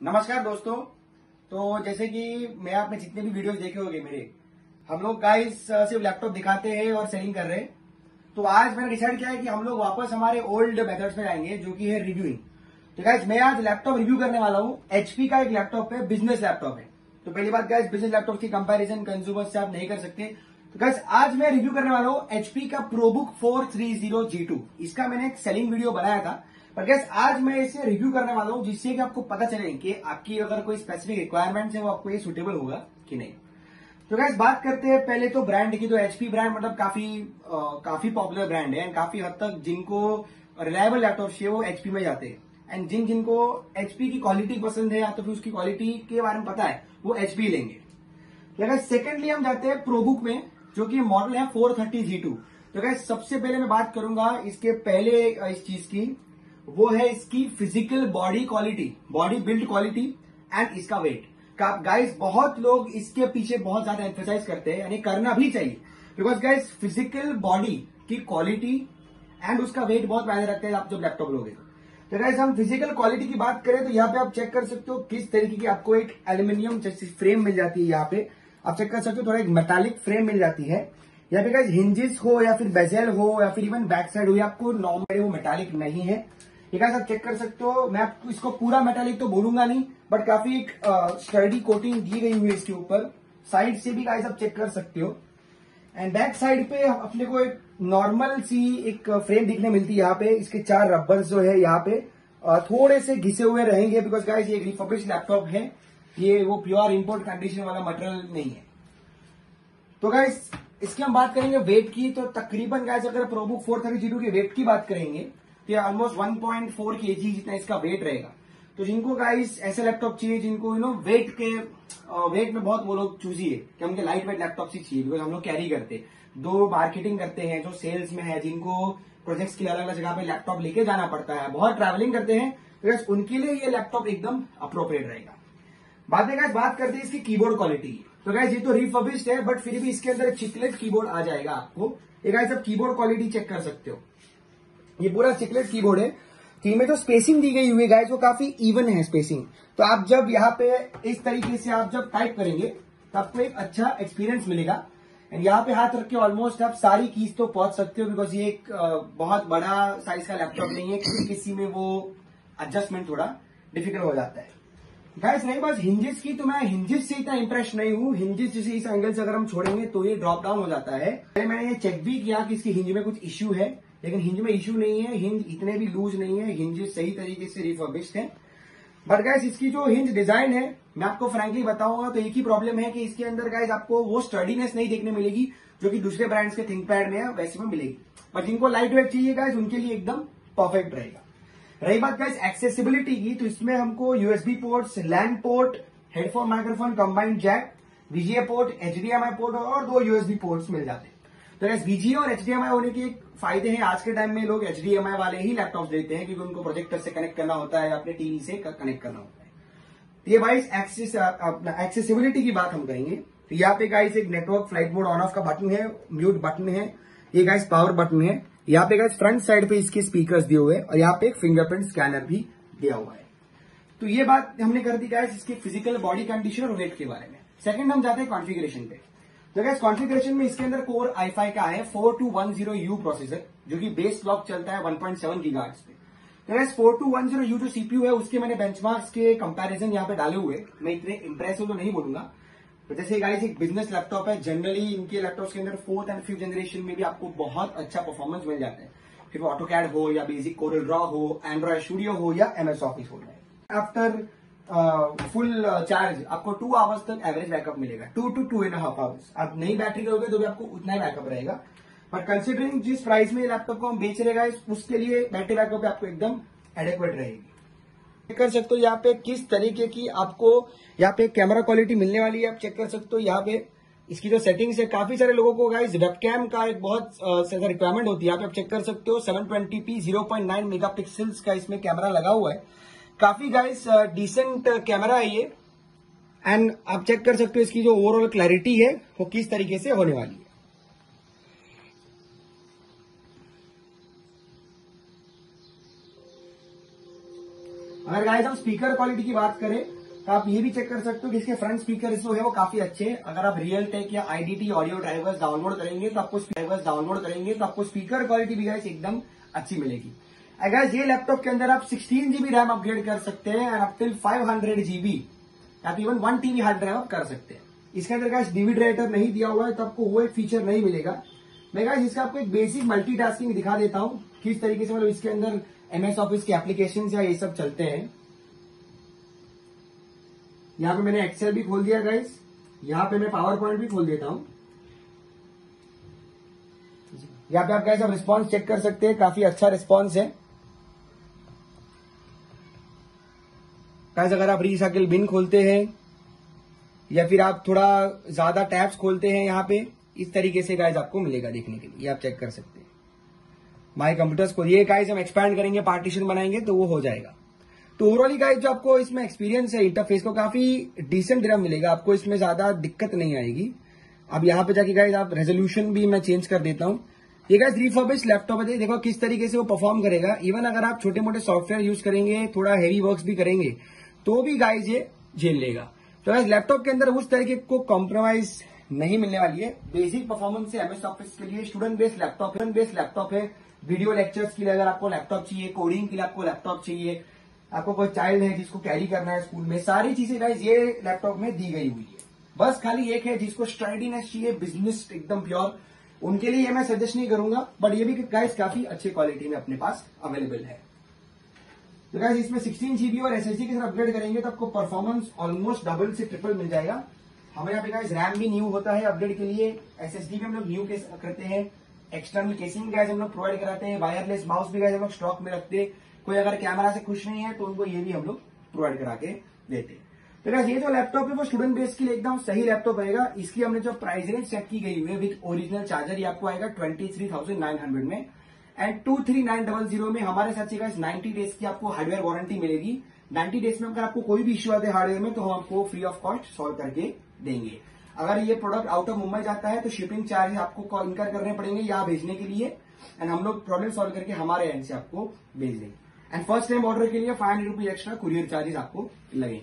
नमस्कार दोस्तों। तो जैसे कि मैं आपने जितने भी वीडियोस देखे होंगे मेरे, हम लोग गाइस सिर्फ़ लैपटॉप दिखाते हैं और सेलिंग कर रहे हैं। तो आज मैंने डिसाइड किया है कि हम लोग वापस हमारे ओल्ड मेथड्स में जाएँगे, जो कि है रिव्यूइंग तो गाइस मैं आज लैपटॉप रिव्यू करने वाला हूँ। एचपी का एक लैपटॉप है बिज़नेस लैपटॉप है। तो पहली बात गाइस बिज़नेस लैपटॉप की कंपैरिजन कंज्यूमर से आप नहीं कर सकते। तो गाइस आज मैं रिव्यू करने वाला हूँ एचपी का ProBook four three zero G two इसका मैंने एक सेलिंग वीडियो बनाया था। पर गैस आज मैं इसे रिव्यू करने वाला हूँ जिससे कि आपको पता चले कि आपकी अगर कोई स्पेसिफिक रिक्वायरमेंट है वो आपको ये सुटेबल होगा कि नहीं। तो गैस बात करते हैं पहले तो ब्रांड की तो एचपी ब्रांड मतलब काफ़ी आ, काफ़ी पॉपुलर ब्रांड है एंड काफ़ी हद तक जिनको रिलायबल लैपटॉप चाहिए वो एचपी में जाते हैं। एंड जिन जिनको एचपी की क्वालिटी पसंद है या तो फिर उसकी क्वालिटी के बारे में पता है वो एचपी लेंगे। तो सेकेंडली हम जाते हैं प्रोबुक में जो कि मॉडल है फोर थर्टी जी टू तो गैस सबसे पहले मैं बात करूँगा इसके पहले इस चीज़ की। वो है इसकी physical body quality body build quality and इसका वेट गाइस बहुत लोग इसके पीछे बहुत ज़्यादा एक्सरसाइज करते हैं, यानी करना भी चाहिए. बिकॉज़ गाइस फ़िज़िकल बॉडी की क्वालिटी एंड उसका वेट बहुत मायने रखते हैं आप जब लैपटॉप लोगे तो. गाइस हम फ़िज़िकल क्वालिटी की बात करें तो यहाँ पे आप चेक कर सकते हो किस तरीके की आपको एक एल्यूमिनियम जैसी फ्रेम मिल जाती है यहाँ पे. आप चेक कर सकते हो, थोड़ा एक मेटालिक फ्रेम मिल जाती है. पे गाइस हिंजेस हो, या फिर बेजेल हो, या फिर इवन बैक साइड हो, या आपको नॉर्मली वो मेटालिक नहीं है। ये आप चेक कर सकते हो। मैं आपको इसको पूरा मेटालिक तो बोलूँगा नहीं बट काफ़ी एक स्टर्डी कोटिंग दी गई हुई है इसके ऊपर। साइड से भी आप चेक कर सकते हो। एंड बैक साइड पे अपने को एक नॉर्मल सी एक फ्रेम दिखने मिलती है यहाँ पे। इसके चार रबर जो है यहाँ पे थोड़े से घिसे हुए रहेंगे बिकॉज़ गाइस ये रिफर्बिश लैपटॉप है। ये वो प्योर इंपोर्ट कंडीशन वाला मटेरियल नहीं है। तो गाइस इसकी हम बात करेंगे वेट की तो तकरीबन गाइस अगर प्रोबुक फोर थर्टी ज़ीरो की वेट की बात करेंगे तो ऑलमोस्ट वन पॉइंट फोर के जी जितना इसका वेट रहेगा। तो जिनको गाइस ऐसे लैपटॉप चाहिए जिनको यू नो वेट के वेट में बहुत वो लोग चूजी है कि हमको लाइट वेट लैपटॉप ही चाहिए बिकॉज़ हम लोग कैरी करते हैं। दो मार्केटिंग करते हैं, जो सेल्स में है, जिनको प्रोजेक्ट्स के अलग अलग जगह पे लैपटॉप लेके जाना पड़ता है। बहुत ट्रैवलिंग करते हैं बिकॉज़ उनके लिए ये लैपटॉप एकदम अप्रोप्रिएट रहेगा। बाद में गाइस बात करते हैं इसकी कीबोर्ड क्वालिटी तो गाइस ये तो रिफर्बिश्ड है बट फिर भी इसके अंदर चिकलेट कीबोर्ड आ जाएगा आपको। ये गाइस आप कीबोर्ड क्वालिटी चेक कर सकते हो। ये पूरा चिकलेट कीबोर्ड है। तो इनमें जो स्पेसिंग दी गई हुई है वो काफ़ी इवन है स्पेसिंग तो आप जब यहाँ पे इस तरीके से आप जब टाइप करेंगे तो आपको एक अच्छा एक्सपीरियंस मिलेगा। एंड यहाँ पे हाथ रख के ऑलमोस्ट आप सारी कीज तो पहुँच सकते हो बिकॉज़ ये एक बहुत बड़ा साइज़ का लैपटॉप नहीं है किसी में वो एडजस्टमेंट थोड़ा डिफ़िकल्ट हो जाता है। गाइस रही बस हिंजिस की तो मैं हिंजिस से इतना इंप्रेस नहीं हूँ। हिंजिस जैसे इस एंगल से अगर हम छोड़ेंगे तो ये ड्रॉप डाउन हो जाता है। मैंने ये चेक भी किया कि इसकी हिंज में कुछ इश्यू है, लेकिन हिंज में इश्यू नहीं है। हिंज इतने भी लूज नहीं है हिंज सही तरीके से रिफर्बिश्ड है। बट गैस इसकी जो हिंज डिज़ाइन है, मैं आपको फ्रेंकली बताऊँगा तो एक ही प्रॉब्लम है कि इसके अंदर गैस आपको वो स्टडीनेस नहीं देखने मिलेगी, जो कि दूसरे ब्रांड्स के थिंक पैड में है, वैसे में मिलेगी। बट जिनको लाइट वेट चाहिए गैस उनके लिए एकदम परफेक्ट रहेगा। रही बात गैस एक्सेसिबिलिटी की तो इसमें हमको USB port LAN port headphone microphone combined jack VGA port HDMI port और दो यूएसबी पोर्ट्स मिल जाते हैं। तो गैस वीजीए और एचडीएमआई होने के फ़ायदे हैं। आज के टाइम में लोग एचडीएमआई वाले ही लैपटॉप देते हैं, क्योंकि उनको प्रोजेक्टर से कनेक्ट करना होता है, अपने टीवी से कनेक्ट करना होता है। तो ये बाइस एक्सेसिबिलिटी की बात हम करेंगे। तो यहाँ पे गाइस एक network flight mode on off का बटन है म्यूट बटन है। ये गाइस पावर बटन है। यहाँ पे गाइस फ्रंट साइड पे इसके स्पीकर्स दिए हुए और यहाँ पे एक फिंगरप्रिंट स्कैनर भी दिया हुआ है। तो ये बात हमने कर दी गाइस इसके फ़िज़िकल बॉडी कंडीशन और वेट के बारे में। सेकंड हम जाते हैं कॉन्फ़िगरेशन पे। तो गैस कॉन्फ़िगरेशन में इसके अंदर कोर आई फाई का है four two one zero U processor जो कि बेस ब्लॉक चलता है वन पॉइंट सेवन की गार्ड्स पे। तो guys four two one zero U जो सीपीयू है, उसके मैंने बेंचमार्क्स के कंपैरिजन यहाँ पे डाले हुए मैं इतने इंप्रेसिव तो नहीं बोलूँगा। तो जैसे गाइस एक बिज़नेस लैपटॉप है जनरली इनके लैपटॉप के अंदर फोर्थ एंड फिफ्थ जनरेशन में भी आपको बहुत अच्छा परफॉर्मेंस मिल जाता है। फिर वो ऑटो कैड हो या बेसिक कोरल ड्रॉ हो एंड्रॉइड स्टूडियो हो या एमएस ऑफ़िस हो। जाए आफ्टर फुल चार्ज आपको टू आवर्स तक एवरेज बैकअप मिलेगा। Two two two and half hours आप नई बैटरी लोगे तो भी आपको उतना ही बैकअप रहेगा। बट कंसिडरिंग जिस प्राइस में लैपटॉप को हम बेच रहेगा उसके लिए बैटरी बैकअप आपको एकदम एडेक्वेट रहेगी। कर सकते हो यहाँ पे किस तरीके की आपको यहाँ पे कैमरा क्वालिटी मिलने वाली है, आप चेक कर सकते हो यहाँ पे। इसकी जो सेटिंग्स है, काफ़ी सारे लोगों को गाइस वेबकैम का एक बहुत रिक्वायरमेंट होती है यहाँ पे आप चेक कर सकते हो। Seven twenty p zero point nine mega pixels का इसमें कैमरा लगा हुआ है। काफ़ी गाइस डिसेंट कैमरा है ये। एंड आप चेक कर सकते हो इसकी जो ओवरऑल क्लैरिटी है, वो किस तरीके से होने वाली है। अगर गाइस हम स्पीकर क्वालिटी की बात करें तो आप ये भी चेक कर सकते हो कि इसके फ्रंट स्पीकर जो है वो काफ़ी अच्छे हैं। अगर आप रियल टेक या आईडीटी ऑडियो ड्राइवर्स डाउनलोड करेंगे तो आपको ड्राइवर्स डाउनलोड करेंगे तो आपको स्पीकर क्वालिटी भी गाइस एकदम अच्छी मिलेगी। अगर ये लैपटॉप के अंदर आप सिक्सटीन जीबी रैम अपग्रेड कर सकते हैं and up till five hundred GB आप even one TB hard drive आप कर सकते हैं। इसके अंदर गाइस डीवीडी राइटर नहीं दिया हुआ है तो आपको वो एक फीचर नहीं मिलेगा। मैं गाइस इसका आपको एक बेसिक मल्टीटास्किंग दिखा देता हूँ, किस तरीके से मतलब इसके अंदर एमएस ऑफ़िस के एप्लीकेशन या ये सब चलते हैं। यहाँ पे मैंने एक्सेल भी खोल दिया गाइस यहाँ पे मैं पावर पॉइंट भी खोल देता हूँ। यहाँ पे आप गाइस कैसे रिस्पॉन्स चेक कर सकते हैं। काफ़ी अच्छा रिस्पॉन्स है। गाइस अगर आप रीसाइकिल बिन खोलते हैं, या फिर आप थोड़ा ज़्यादा टैब्स खोलते हैं यहाँ पे, इस तरीके से गाइस आपको मिलेगा देखने के लिए। आप चेक कर सकते हैं। माई कंप्यूटर्स को, ये गाइज़ हम एक्सपैंड करेंगे पार्टीशन बनाएँगे तो वो हो जाएगा। तो ओवरऑली गाइज़ जो आपको इसमें एक्सपीरियंस है इंटरफेस को काफ़ी डिसेंट रम मिलेगा। आपको इसमें ज़्यादा दिक्कत नहीं आएगी। अब यहाँ पे जाके गाइज़ आप रेजोल्यूशन भी मैं चेंज कर देता हूँ। ये गाइस रिफर्बिश लैपटॉप है देखो किस तरीके से वो परफॉर्म करेगा। इवन अगर आप छोटे मोटे सॉफ्टवेयर यूज़ करेंगे, थोड़ा हेवी वर्क भी करेंगे तो भी गाइज़ ये झेल लेगा। तो गाइस लैपटॉप के अंदर उस तरीके को कॉम्प्रोमाइज नहीं मिलने वाली है। बेसिक परफॉर्मेंस है एमएस ऑफ़िस के लिए student based laptop based laptop है। वीडियो लेक्चर्स के लिए अगर आपको लैपटॉप चाहिए कोडिंग के लिए आपको लैपटॉप चाहिए, आपको कोई चाइल्ड है जिसको कैरी करना है स्कूल में, सारी चीज़ें गाइज़ ये लैपटॉप में दी गई हुई है। बस खाली एक है जिसको स्टडीनेस चाहिए बिज़नेस एकदम प्योर उनके लिए ये मैं सजेस्ट नहीं करूँगा बट ये भी गाइज़ काफ़ी अच्छी क्वालिटी में अपने पास अवेलेबल है। तो गाइज़ इसमें 16 जीबी और एसएसडी के साथ अपग्रेड करेंगे तो आपको परफॉर्मेंस ऑलमोस्ट डबल से ट्रिपल मिल जाएगा। हमारे यहाँ पे गाइज़ रैम भी न्यू होता है अपडेट के लिए। एसएसडी भी हम लोग न्यू करते हैं। एक्सटर्नल केसिंग गैस हम लोग प्रोवाइड कराते हैं वायरलेस माउस भी गैस हम लोग स्टॉक में रखते हैं। कोई अगर कैमरा से खुश नहीं है तो उनको ये भी हम लोग प्रोवाइड करा के देते तो गैस ये जो लैपटॉप है, वो स्टूडेंट बेस के लिए एकदम सही लैपटॉप रहेगा। इसकी हमने जो प्राइस रेंज सेट की गई हुई है विथ ओरिजिनल चार्जर ये आपको आएगा twenty three thousand nine hundred में। And two three nine double zero में हमारे साथ गाइस नाइन्टी डेज़ की आपको हार्डवेयर वारंटी मिलेगी। नाइन्टी डेज़ में अगर आपको कोई भी इश्यू आते हार्डवेयर में तो हम आपको फ्री ऑफ़ कॉस्ट सॉल्व करके देंगे। अगर ये प्रोडक्ट आउट ऑफ़ मुंबई जाता है तो शिपिंग चार्ज आपको इनकर करने पड़ेंगे यहाँ भेजने के लिए। एंड हम लोग प्रॉब्लम सॉल्व करके हमारे एंड से आपको भेज देंगे। एंड फ़र्स्ट टाइम ऑर्डर के लिए five hundred rupees extra courier charges आपको लगेंगे।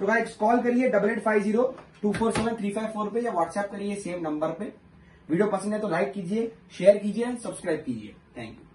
तो गाइस कॉल करिए double eight five zero two four seven three five four पे या व्हाट्सएप करिए सेम नंबर पे। वीडियो पसंद है तो लाइक कीजिए शेयर कीजिए एंड सब्सक्राइब कीजिए। Thank you